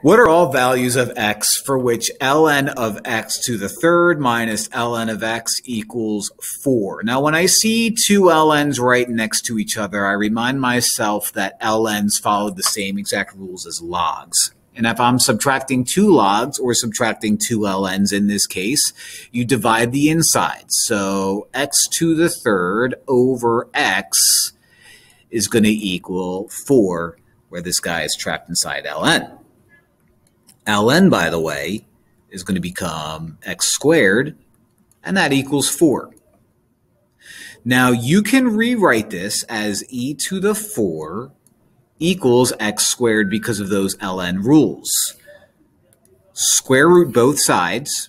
What are all values of x for which ln of x to the third minus ln of x equals 4? Now, when I see two ln's right next to each other, I remind myself that ln's follow the same exact rules as logs. And if I'm subtracting two logs or subtracting two ln's in this case, you divide the insides. So x to the third over x is going to equal 4, where this guy is trapped inside ln ln, by the way, is going to become x squared, and that equals 4. Now, you can rewrite this as e to the 4 equals x squared because of those ln rules. Square root both sides,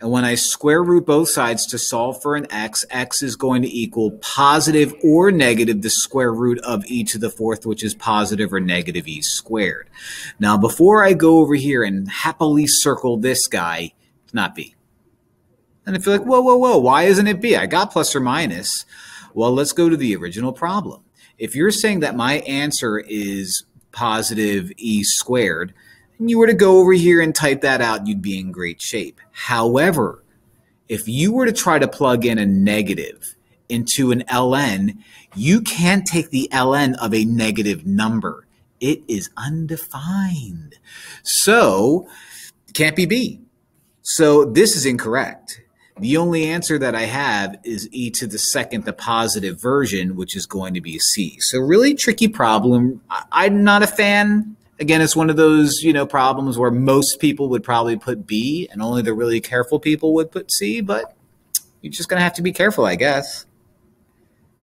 and when I square root both sides to solve for an x, x is going to equal positive or negative the square root of e to the fourth, which is positive or negative e squared. Now, before I go over here and happily circle this guy, it's not b. And if you're like, whoa, whoa, whoa, why isn't it b? I got plus or minus. Well, let's go to the original problem. If you're saying that my answer is positive e squared, and you were to go over here and type that out, you'd be in great shape. However, if you were to try to plug in a negative into an ln, you can't take the ln of a negative number. It is undefined. So, can't be b. So, this is incorrect. The only answer that I have is e to the second, the positive version, which is going to be c. So, really tricky problem. I'm not a fan again, it's one of those you know problems where most people would probably put B, and only the really careful people would put C. But you're just gonna have to be careful, I guess.